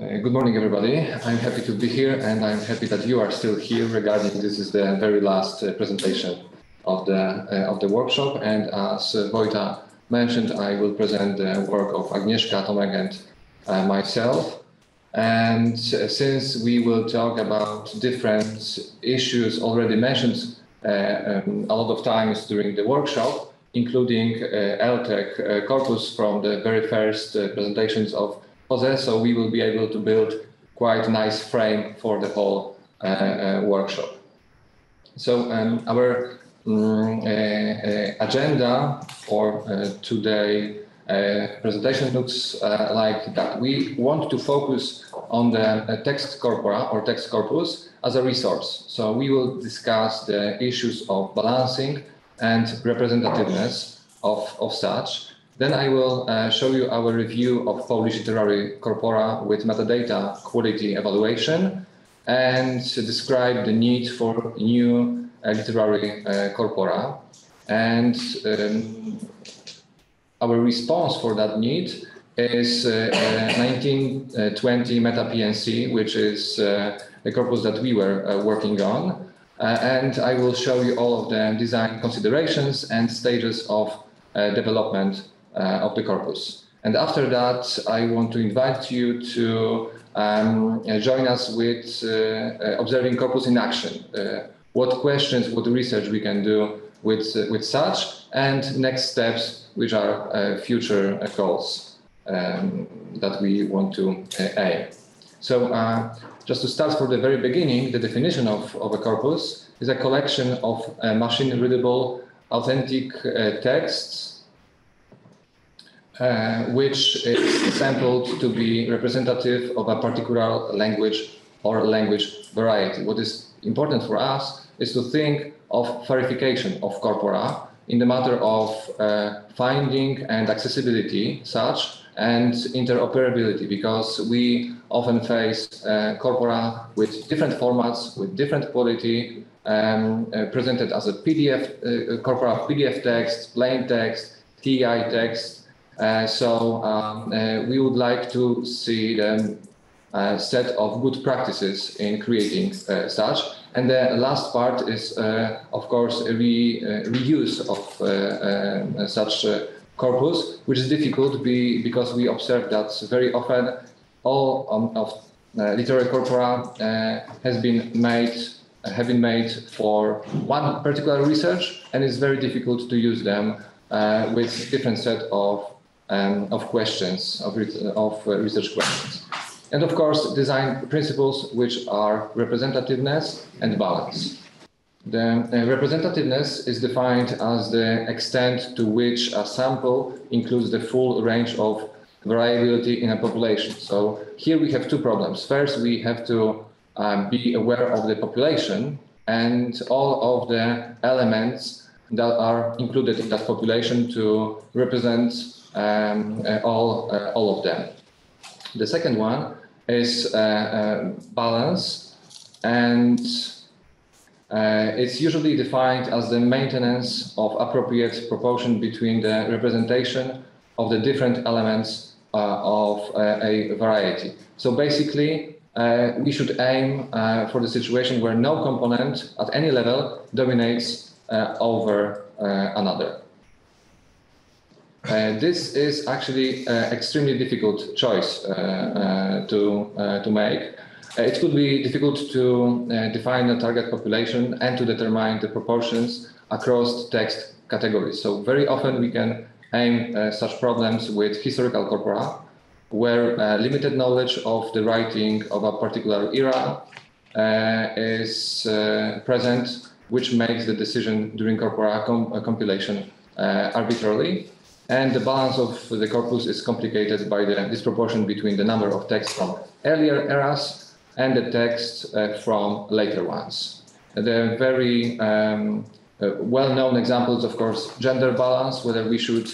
Uh, good morning, everybody. I'm happy to be here, and I'm happy that you are still here. Regarding this is the very last uh, presentation of the uh, of the workshop, and as uh, Wojta mentioned, I will present the work of Agnieszka, Tomek, and uh, myself. And uh, since we will talk about different issues already mentioned um, a lot of times during the workshop, including uh, ELTeC corpus from the very first presentations of so we will be able to build quite a nice frame for the whole uh, uh, workshop. So um, our um, agenda for today presentation looks like that. We want to focus on the text corpora or text corpus as a resource. So we will discuss the issues of balancing and representativeness of, of such. Then I will uh, show you our review of Polish literary corpora with metadata quality evaluation and describe the need for new uh, literary uh, corpora. And um, our response for that need is 1920 uh, uh, Meta PNC, which is uh, the corpus that we were working on. and I will show you all of the design considerations and stages of development uh, of the corpus. And after that, I want to invite you to um, uh, join us with uh, observing corpus in action. what questions, what research we can do with, with such, and next steps, which are future goals um, that we want to aim. So uh, just to start from the very beginning, the definition of, of a corpus is a collection of uh, machine-readable authentic uh, texts uh, which is sampled to be representative of a particular language or language variety. What is important for us is to think of verification of corpora in the matter of uh, finding and accessibility such and interoperability because we often face uh, corpora with different formats, with different quality, um, uh, presented as a PDF, uh, corpora PDF text, plain text, TEI text, so um, uh, we would like to see the uh, set of good practices in creating such. And the last part is, of course, re, reuse of such corpus, which is difficult be, because we observe that very often all um, of uh, literary corpora uh, has been made uh, have been made for one particular research, and it's very difficult to use them with different set of um, of questions, of, of uh, research questions. And of course, design principles which are representativeness and balance. The uh, representativeness is defined as the extent to which a sample includes the full range of variability in a population. So here we have two problems. First, we have to um, be aware of the population and all of the elements that are included in that population to represent um, uh, all, uh, all of them. The second one is uh, balance, and it's usually defined as the maintenance of appropriate proportion between the representation of the different elements of a variety. So basically, uh, we should aim uh, for the situation where no component at any level dominates uh, over another. Uh, this is actually an extremely difficult choice uh, uh, to, uh, to make. It could be difficult to define a target population and to determine the proportions across text categories. So very often we can aim such problems with historical corpora, where limited knowledge of the writing of a particular era is present, which makes the decision during corpora com compilation arbitrarily and the balance of the corpus is complicated by the disproportion between the number of texts from earlier eras and the texts uh, from later ones. The very um, uh, well-known examples, of course, gender balance, whether we should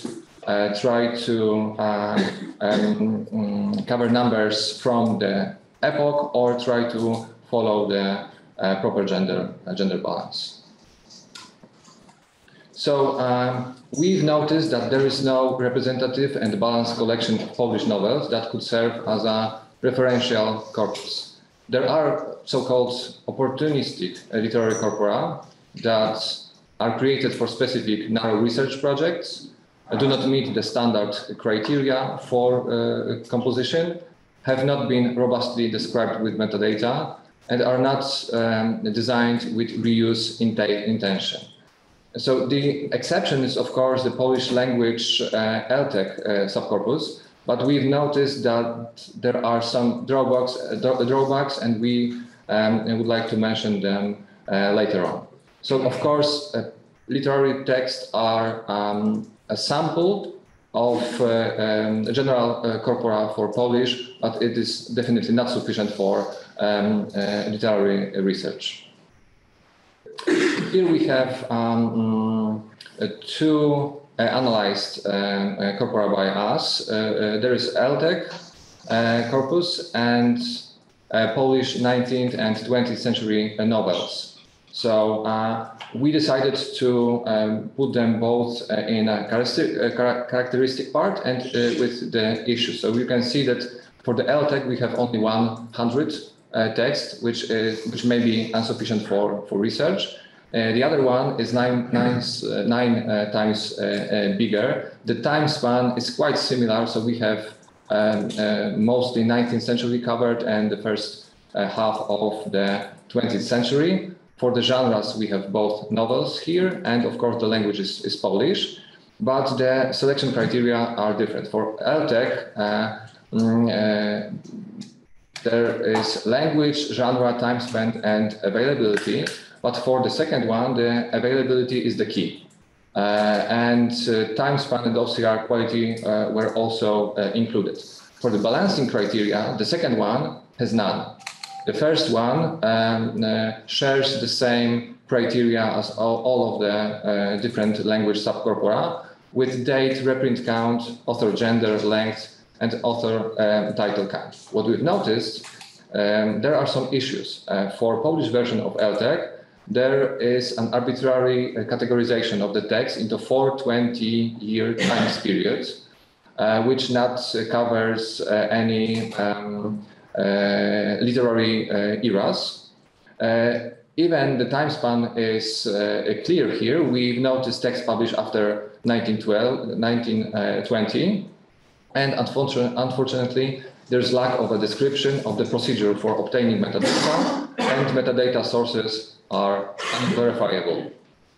uh, try to uh, um, mm, cover numbers from the epoch or try to follow the uh, proper gender, uh, gender balance. So um, we've noticed that there is no representative and balanced collection of Polish novels that could serve as a referential corpus. There are so-called opportunistic literary corpora that are created for specific narrow research projects, do not meet the standard criteria for uh, composition, have not been robustly described with metadata, and are not um, designed with reuse intention. So the exception is, of course, the Polish language uh, ELTeC uh, subcorpus, but we've noticed that there are some drawbacks, uh, drawbacks and we um, would like to mention them uh, later on. So, of course, uh, literary texts are um, sample of uh, um, general uh, corpora for Polish, but it is definitely not sufficient for um, uh, literary research. Here we have um, two uh, analyzed um, uh, corpora by us. Uh, there is ELTeC corpus and Polish 19th and 20th century novels. So we decided to um, put them both uh, in a characteristic part and uh, with the issue. So you can see that for the ELTeC we have only 100 uh, text, which is which may be insufficient for for research. Uh, the other one is nine, nine, uh, nine uh, times bigger. The time span is quite similar, so we have um, mostly 19th century covered and the first half of the 20th century. For the genres, we have both novels here, and of course, the language is, is Polish, but the selection criteria are different. For ELTeC, uh, mm, uh, there is language, genre, time spent, and availability. But for the second one, the availability is the key. Uh, and uh, time span and OCR quality uh, were also uh, included. For the balancing criteria, the second one has none. The first one um, uh, shares the same criteria as all, all of the uh, different language subcorpora with date, reprint count, author gender, length, and author um, title count. What we've noticed, um, there are some issues. for Polish version of ELTeC, there is an arbitrary uh, categorization of the text into four 20-year time periods, uh, which not uh, covers uh, any um, uh, literary eras. even the time span is clear here. We've noticed text published after 1912, 1920, and unfortunately, there's lack of a description of the procedure for obtaining metadata, and metadata sources are unverifiable.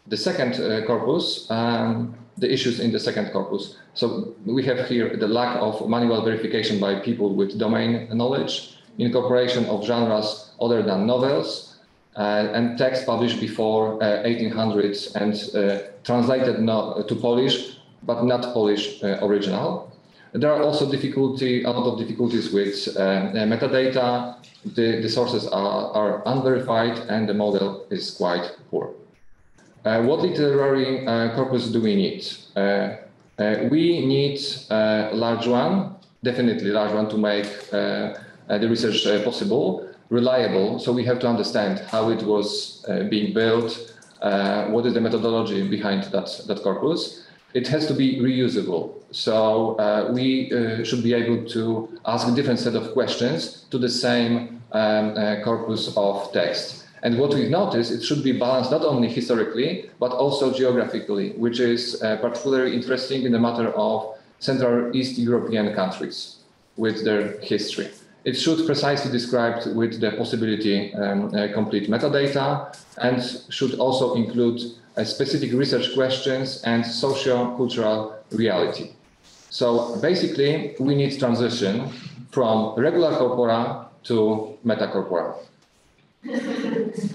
The second uh, corpus, um, the issues in the second corpus. So we have here the lack of manual verification by people with domain knowledge, incorporation of genres other than novels, uh, and text published before uh, 1800s and uh, translated no, to Polish, but not Polish uh, original. There are also difficulty, a lot of difficulties with uh, metadata, the, the sources are, are unverified and the model is quite poor. Uh, what literary uh, corpus do we need? Uh, uh we need a large one, definitely large one to make uh, uh, the research possible, reliable. So we have to understand how it was being built, what is the methodology behind that, that corpus. It has to be reusable. So uh, we uh, should be able to ask a different set of questions to the same um, uh, corpus of text. And what we've noticed, it should be balanced not only historically, but also geographically, which is uh, particularly interesting in the matter of Central East European countries with their history. It should precisely describe with the possibility um, uh, complete metadata and should also include Uh, specific research questions and socio-cultural reality. So basically, we need transition from regular corpora to metacorpora.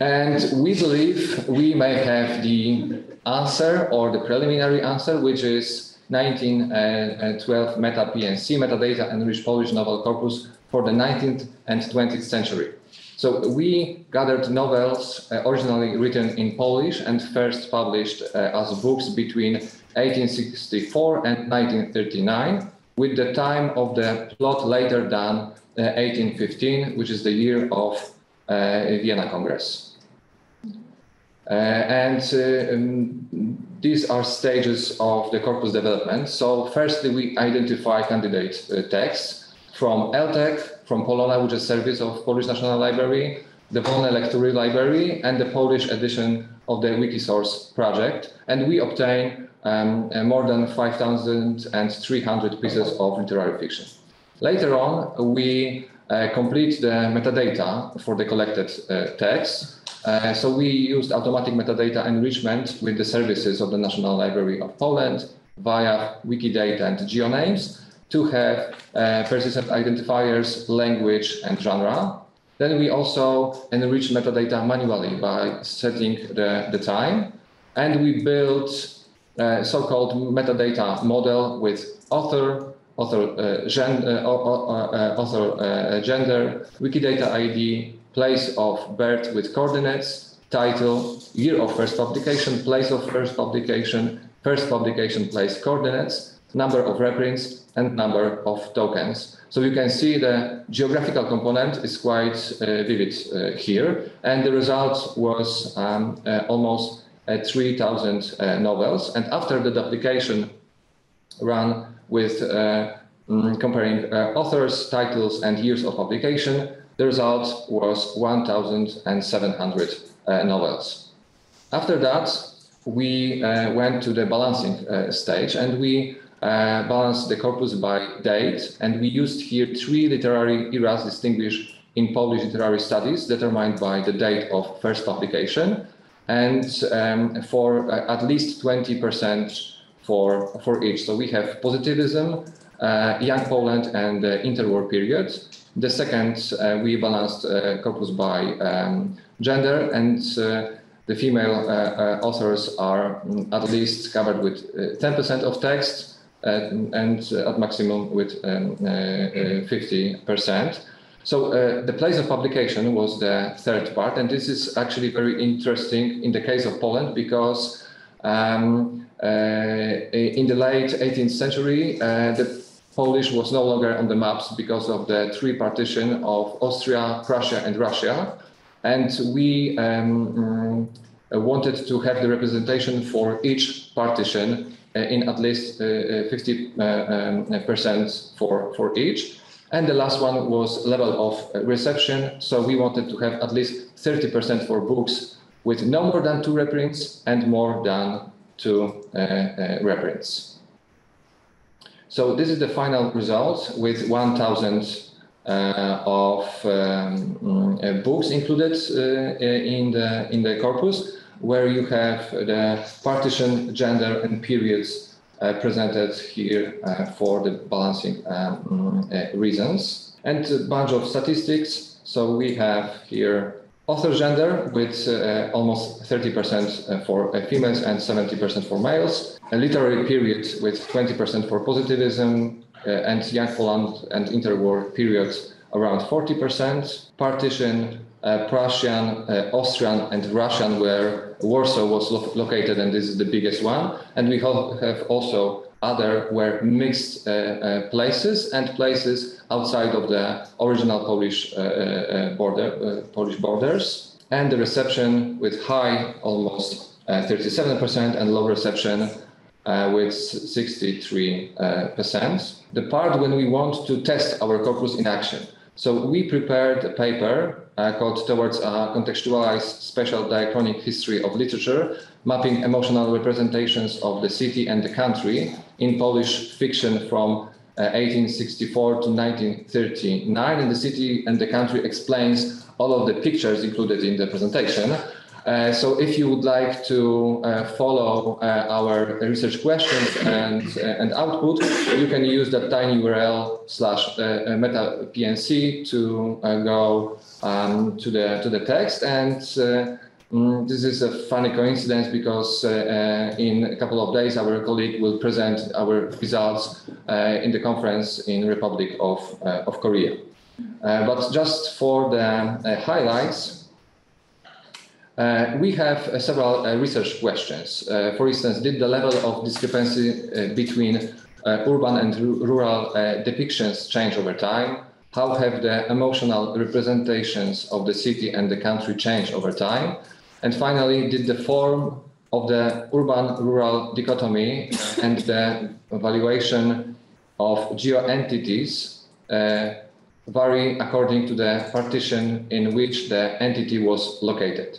and we believe we may have the answer or the preliminary answer, which is 1912 uh, uh, Meta PNC, Metadata Enriched Polish Novel Corpus for the 19th and 20th century. So we gathered novels uh, originally written in Polish and first published uh, as books between 1864 and 1939, with the time of the plot later than 1815, uh, which is the year of uh, Vienna Congress. Uh, and um, these are stages of the corpus development. So firstly, we identify candidate texts. from ELTeC, from Polona, which is service of Polish National Library, the Wolne Lektury Library, and the Polish edition of the Wikisource project. And we obtain um, uh, more than 5,300 pieces of literary fiction. Later on, we uh, complete the metadata for the collected uh, text. Uh, so we used automatic metadata enrichment with the services of the National Library of Poland via Wikidata and GeoNames to have uh, persistent identifiers, language, and genre. Then we also enrich metadata manually by setting the, the time. And we built a so-called metadata model with author, author, uh, gen, uh, uh author uh, gender, Wikidata ID, place of birth with coordinates, title, year of first publication, place of first publication, first publication place coordinates, number of reprints, and number of tokens. So you can see the geographical component is quite uh, vivid uh, here, and the result was um, uh, almost uh, 3,000 uh, novels. And after the duplication run with uh, mm, comparing authors, titles, and years of publication, the result was 1,700 novels. After that, we went to the balancing stage and we uh, balanced the corpus by date, and we used here three literary eras distinguished in Polish literary studies, determined by the date of first publication, and um, for uh, at least 20% for, for each. So we have positivism, uh, young Poland, and uh, interwar period. The second, uh, we balanced uh, corpus by um, gender, and the female authors are mm, at least covered with 10% of text, uh, and uh, at maximum with 50%. Um, uh, so uh, the place of publication was the third part, and this is actually very interesting in the case of Poland because um, uh, in the late 18th century, uh, the Polish was no longer on the maps because of the three partition of Austria, Prussia, and Russia, and we um, wanted to have the representation for each partition uh, in at least 50% uh, uh, um, for, for each. And the last one was level of reception. So we wanted to have at least 30% for books with no more than two reprints and more than two reprints. So this is the final result with 1,000 uh, of um, uh, books included uh, in the in the corpus where you have the partition, gender, and periods uh, presented here uh, for the balancing um, uh, reasons. And a bunch of statistics. So we have here author gender with uh, almost 30% uh, for uh, females and 70% for males. A literary period with 20% for positivism and young Poland and interwar periods around 40%. Partition, Prussian, Austrian, and Russian where Warsaw was lo located, and this is the biggest one. And we have also other were mixed uh, uh, places and places outside of the original Polish uh, uh border, uh, Polish borders. And the reception with high, almost 37%, uh, and low reception with 63%. The part when we want to test our corpus in action. So we prepared a paper uh, called Towards a Contextualized Spatial Diachronic History of Literature, mapping emotional representations of the city and the country in Polish fiction from uh, 1864 to 1939. And the city and the country explains all of the pictures included in the presentation. Uh, so if you would like to uh, follow uh, our research questions and, uh, and output, you can use that tiny URL slash uh, meta PNC to go um, to, the, to the text. And mm, this is a funny coincidence because in a couple of days, our colleague will present our results in the conference in Republic of, of Korea. but just for the highlights, uh, we have uh, several uh, research questions. Uh, for instance, did the level of discrepancy uh, between uh, urban and rural depictions change over time? How have the emotional representations of the city and the country changed over time? And finally, did the form of the urban-rural dichotomy and the valuation of geo-entities vary according to the partition in which the entity was located.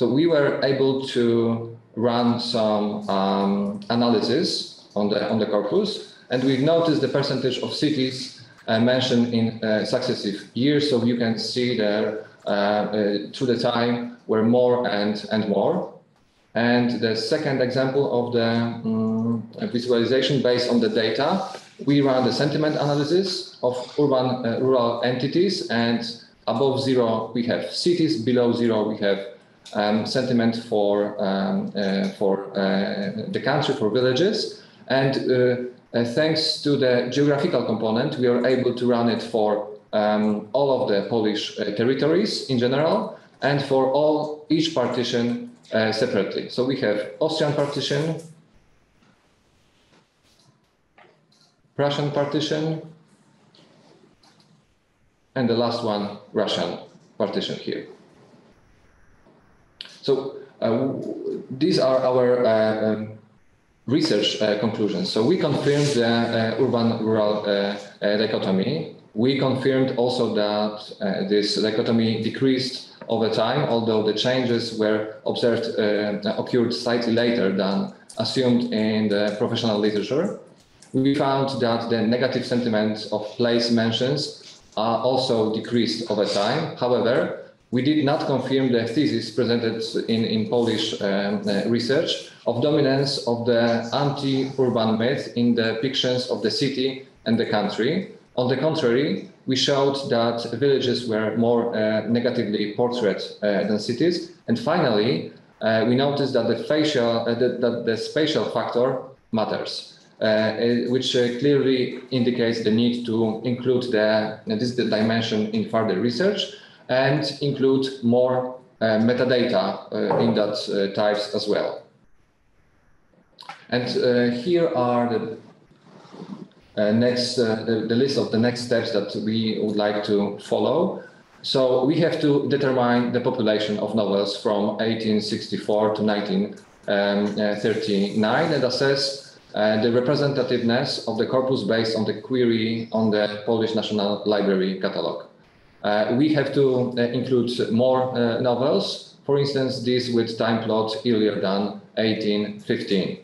So we were able to run some um, analysis on the on the corpus, and we've noticed the percentage of cities uh, mentioned in uh, successive years. So you can see there uh, uh through the time were more and and more. And the second example of the um, visualization based on the data, we run the sentiment analysis of urban uh, rural entities, and above zero we have cities, below zero we have um, sentiment for um, uh, for uh, the country, for villages, and uh, uh, thanks to the geographical component, we are able to run it for um, all of the Polish uh, territories in general, and for all each partition separately. So we have Austrian partition, Prussian partition, and the last one, Russian partition here. So uh, these are our uh, um, research uh, conclusions. So we confirmed the urban-rural dichotomy. We confirmed also that this dichotomy decreased over time, although the changes were observed uh, occurred slightly later than assumed in the professional literature. We found that the negative sentiment of place mentions are also decreased over time. However, we did not confirm the thesis presented in, in Polish um, uh, research of dominance of the anti-urban myth in the depictions of the city and the country. On the contrary, we showed that villages were more uh, negatively portrayed uh, than cities. And finally, uh, we noticed that the facial, uh, the, that the spatial factor matters. Uh, which clearly indicates the need to include the, this the dimension in further research and include more uh, metadata uh, in that uh, types as well. And here are the uh, next, uh, the, the, list of the next steps that we would like to follow. So we have to determine the population of novels from 1864 to 1939 um, and assess uh, the representativeness of the corpus based on the query on the Polish National Library catalog. Uh, we have to uh, include more uh, novels, for instance, these with time plot earlier than 1815.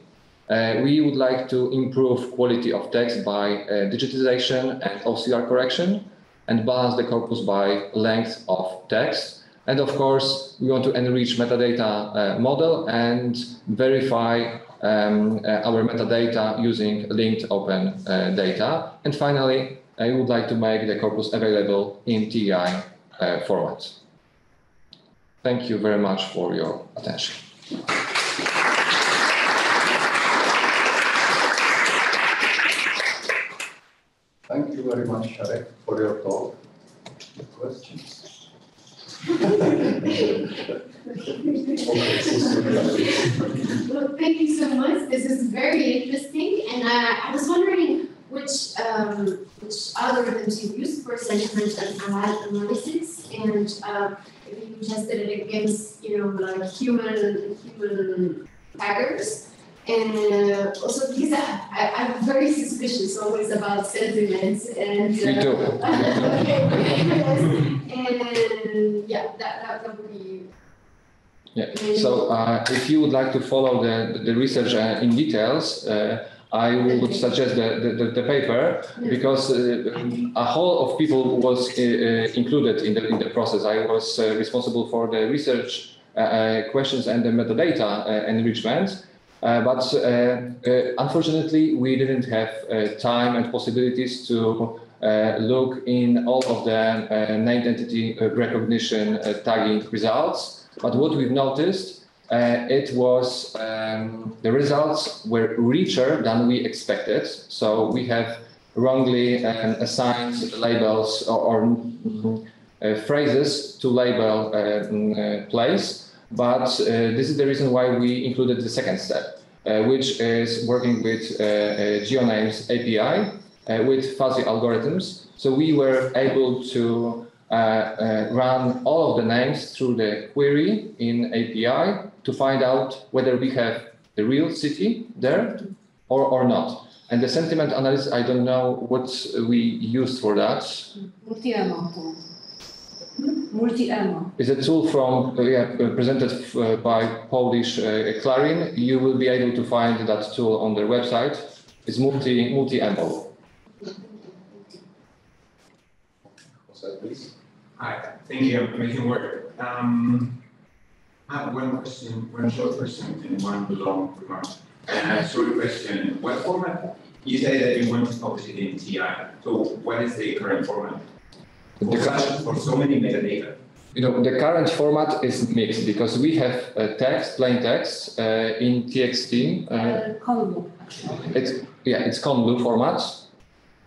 Uh, we would like to improve quality of text by uh, digitization and OCR correction and balance the corpus by length of text. And of course, we want to enrich metadata uh, model and verify um, our metadata using linked open data. And finally, I would like to make the corpus available in TEI uh, format. Thank you very much for your attention. Thank you very much, Czarek, for your talk. Questions? well, thank you so much. This is very interesting, and uh, I was wondering which um, which algorithms you use for sentiment and analysis, and uh, if you tested it against you know like human human taggers. And uh, also because I, I'm very suspicious always about sentiments and uh, Me too. and yeah, that, that, that would be yeah. So uh, if you would like to follow the, the research uh, in details, uh, I would suggest the, the, the paper because uh, a whole of people was uh, uh, included in the, in the process. I was uh, responsible for the research uh, uh, questions and the metadata enrichment. but unfortunately, we didn't have time and possibilities to look in all of the named entity recognition tagging results. But what we've noticed uh, it was um, the results were richer than we expected. So we have wrongly um, assigned labels or, or uh, phrases to label uh, mm, uh place, but uh, this is the reason why we included the second step, uh, which is working with GeoNames API with fuzzy algorithms. So we were able to run all of the names through the query in API to find out whether we have the real city there or, or not. And the sentiment analysis, I don't know what we used for that. MultiEmo tool. MultiEmo. It's a tool from, uh, yeah, uh, presented uh, by Polish uh, Clarin. You will be able to find that tool on their website. It's multi, MultiEmo. Hi, thank you, making work. Um, I have one question, one short question and one long remark. Uh, short question, what format? You say that you want to publish it in TEI, so what is the current format? For The cur- such- for so many metadata. You know, the current format is mixed because we have uh, text, plain text uh, in TXT. Uh, Uh, Convo, actually. it's yeah, it's conv format,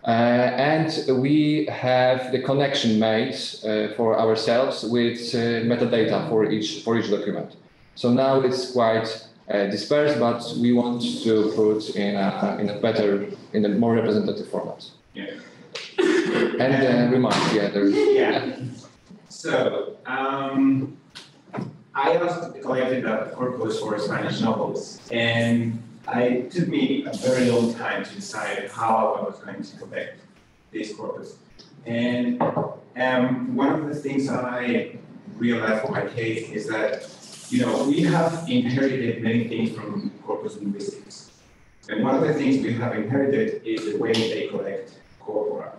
and we have the connection made uh, for ourselves with uh, metadata for each for each document. So now it's quite uh, dispersed, but we want to put in a in a better in a more representative format. Yeah. And uh, remark, yeah, there, Yeah. So, um, I also collected a corpus for Spanish novels, and I, it took me a very long time to decide how I was going to collect this corpus. And um, one of the things I realized for my case is that, you know, we have inherited many things from corpus linguistics. And one of the things we have inherited is the way they collect corpora.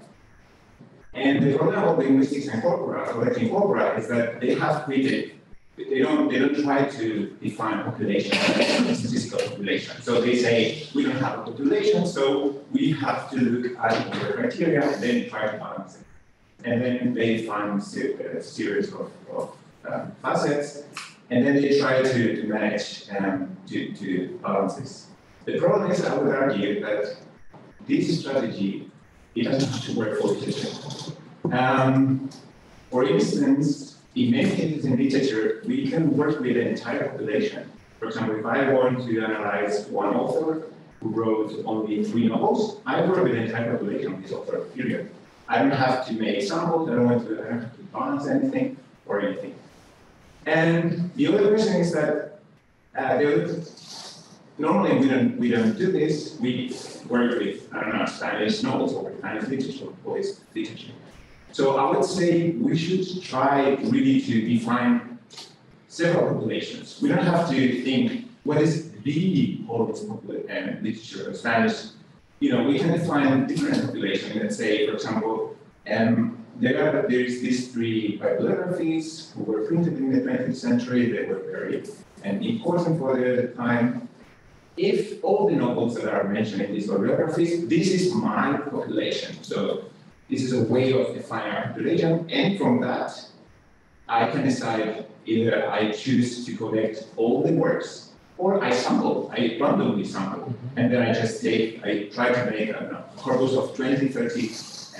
And the problem of linguistics and corpora, collecting corpora, is that they have created, they don't, they don't try to define population, statistical population. So they say, we don't have a population, so we have to look at the criteria and then try to balance it. And then they find a series of, of um, facets, and then they try to, to manage, um, to, to balance this. The problem is, I would argue that this strategy it doesn't have to work for literature. Um, for instance, in many cases in literature, we can work with the entire population. For example, if I want to analyze one author who wrote only three novels, I work with the entire population of this author, period. I don't have to make samples, I don't want to, I don't have to balance anything or anything. And the other question is that uh, the other, normally we don't we don't do this. We work with I don't know Spanish novels or Spanish literature, voice literature. So I would say we should try really to define several populations. We don't have to think what is the popula- um, literature of Spanish. You know, we can define different populations. Let's say, for example, um, there are there is these three bibliographies who were printed in the 20th century. They were very um, important for the time if all the novels that are mentioned in these bibliographies, this is my population. So this is a way of defining our population, and from that, I can decide either I choose to collect all the works, or I sample, I randomly sample, and then I just take, I try to make a corpus of 20, 30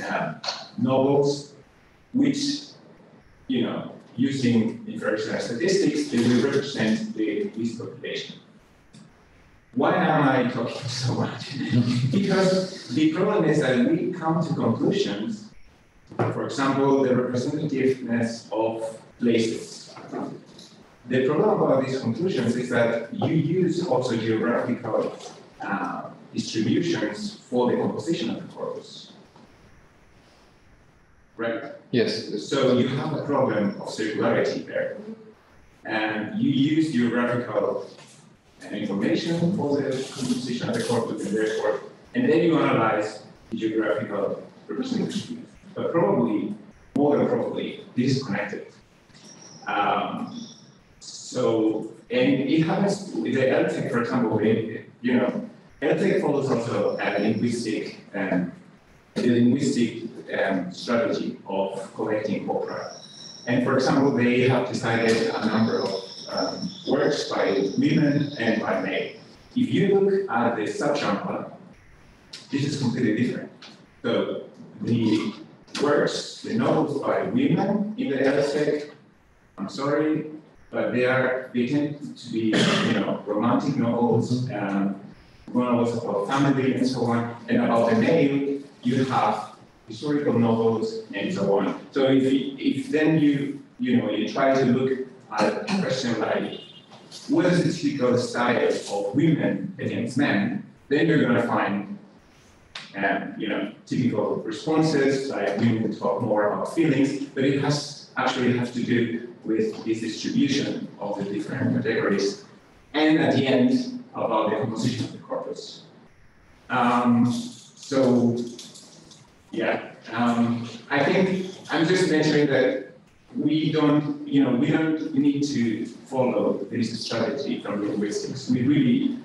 um, novels, which, you know, using inferential statistics, they will represent the this population. Why am I talking so much? because the problem is that we come to conclusions, for example, the representativeness of places. The problem about these conclusions is that you use also geographical uh, distributions for the composition of the corpus. Right? yes, So you have a problem of circularity there. And you use geographical uh, information for the composition of the corpus and therefore, and then you analyze the geographical representation. But probably, more than probably, this is connected. Um, so, and it happens with the ELTeC, for example, it, you know, ELTeC follows also a linguistic, um, the linguistic um, strategy of collecting corpora. And for example, they have decided a number of um, works by women and by men. If you look at the subgenre, this is completely different. So the works, the novels by women in the LSEC, I'm sorry, but they are, they tend to be, you know, romantic novels, um, novels about family and so on. And about the male, you have historical novels and so on. So if if then you, you know, you try to look at a question like, what is the typical style of women against men, then you're gonna find um, you know, typical responses, like will talk more about feelings, but it has actually has to do with this distribution of the different categories, and at the end, about the composition of the corpus. Um, so, yeah, um, I think I'm just mentioning that we don't, you know, we don't need to follow this strategy from linguistics. We really,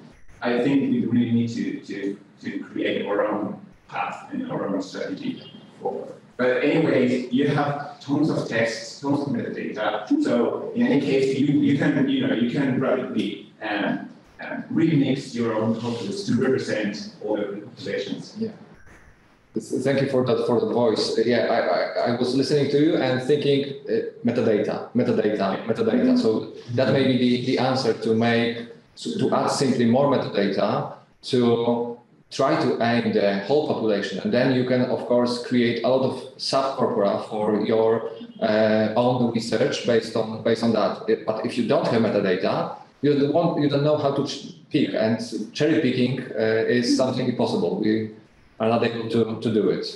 I think we really need to, to, to create our own path and our own strategy forward. But anyway, you have tons of texts, tons of metadata. So in any case, you, you can, you know, you can rapidly um, um, remix your own corpus to represent all the populations. Thank you for that for the voice. Uh, Yeah, I, I, I was listening to you and thinking uh, metadata, metadata, metadata. So that may be the, the answer to make to, to add simply more metadata to try to aim the whole population, and then you can of course create a lot of subcorpora for your uh, own research based on based on that. But if you don't have metadata, you don't want you don't know how to pick, and cherry picking uh, is something impossible. We are not able to, to do it.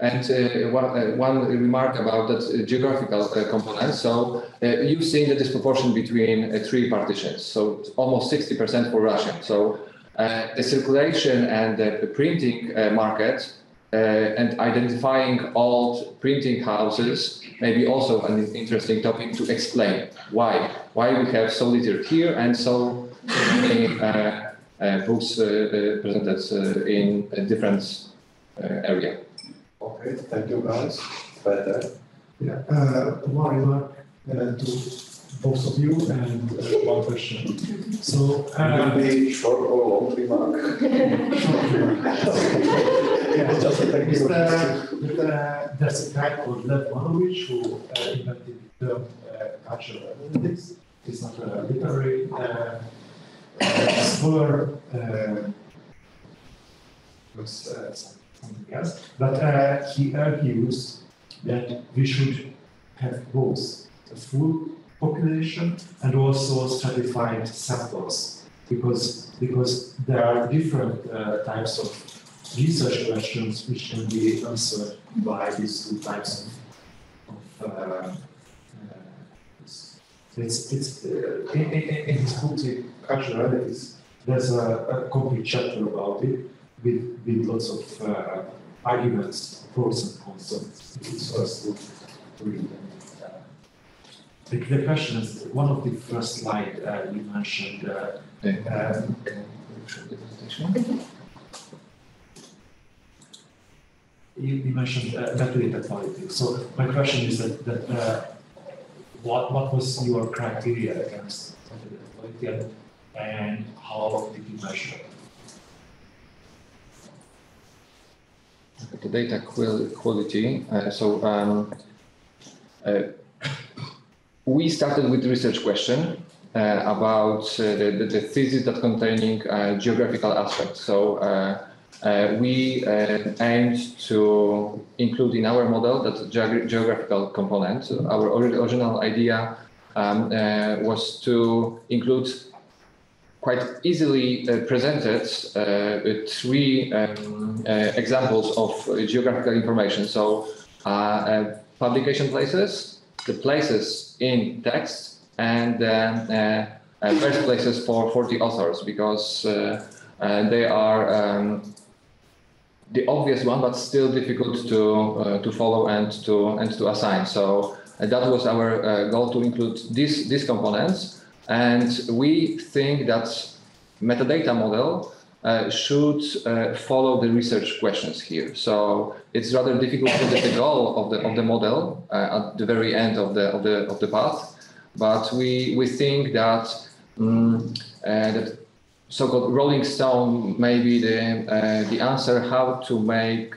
And uh, one, uh, one remark about that uh, geographical uh, component. So uh, you've seen the disproportion between three partitions. So almost 60% for Russian. So the circulation and the printing market uh, and identifying old printing houses may be also an interesting topic to explain why why we have so little here and so many uh, books uh, uh, presented uh, in a different uh, area. Okay, thank you guys. Better. Yeah, uh, one remark uh, to both of you and uh, one question. So, It uh, will be short or long remark. yeah, Just a is technical there, question. there- there's a guy called Lev Manovich who uh, invented the term uh, cultural analytics. He's not a literary uh, scholar. Uh, was uh, something else, but uh, he argues that we should have both a full population and also stratified samples, because because there are different uh, types of research questions which can be answered by these two types of, of uh, it's, it's, uh, in, in, in his book, The Cultural there's a, a complete chapter about it with, with lots of uh, arguments, pros and cons. So it's first to to read. Uh, the, the question is, one of the first slide uh, you mentioned, uh, um, you, you mentioned uh, metadata quality. So my question is that, that uh, what, what was your criteria against and, how did you measure? The data quality. Uh, so um, uh, we started with research question uh, about uh, the, the, the thesis that containing uh, geographical aspects. So uh, we uh, aimed to include in our model that geog- geographical component. Our ori- original idea um, uh, was to include quite easily uh, presented uh, three um, uh, examples of geographical information. So, publication places, the places in text, and uh, birthplaces for, for the authors, because they are um, the obvious one, but still difficult to uh, to follow and to and to assign. So uh, that was our uh, goal to include these these components, and we think that metadata model uh, should uh, follow the research questions here. So it's rather difficult to get the goal of the of the model uh, at the very end of the of the of the path, but we we think that uh, that so-called rolling stone may be the uh, the answer how to make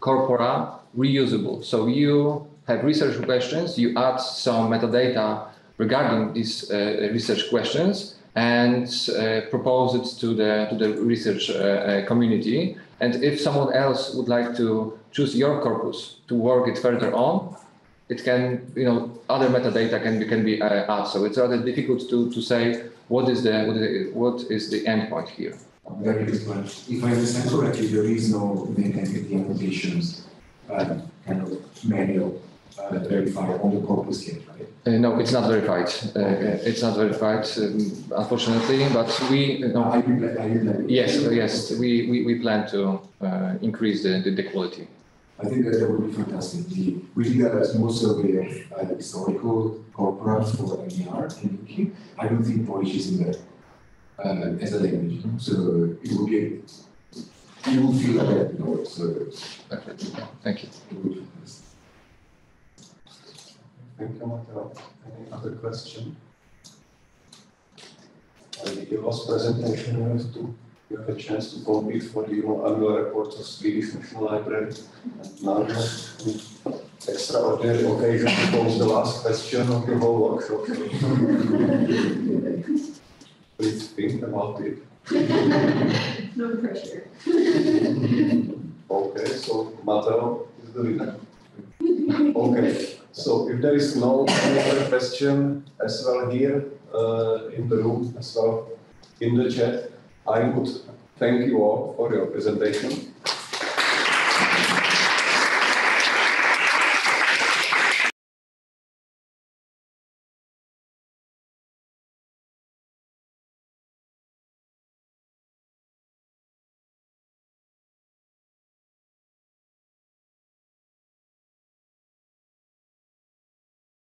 corpora reusable. So you have research questions, you add some metadata regarding these uh, research questions and uh, propose it to the to the research uh, uh, community. And if someone else would like to choose your corpus to work it further on, it can you know other metadata can be can be uh, added. So it's rather difficult to to say what is the what is the, what is the endpoint here. Very good one. If I understand correctly, there is no named entity annotations, uh, kind of manual, uh, verified on the corpus yet, right? Uh, no, it's not verified. Uh, it's not verified, um, unfortunately, but we, no, Are you, are you yes, yes, we, we, we plan to uh, increase the, the, the quality. I think that that would be fantastic. The, we did a small survey of uh, historical corpora for NER in UK. I don't think Polish is in there uh, as a language, so it would be, you will feel like that, you know, so Okay, Thank you. it would be. Thank you, Matteo. Any other question? And the last presentation, you have to, you have a chance to compete for the you know, annual report of Swedish National Library. And now you have an extraordinary occasion to pose the last question of the whole workshop. Please think about it. No pressure. Okay, so Matteo is the winner. Okay, so if there is no other question as well here uh, in the room as well in the chat, I would thank you all for your presentation.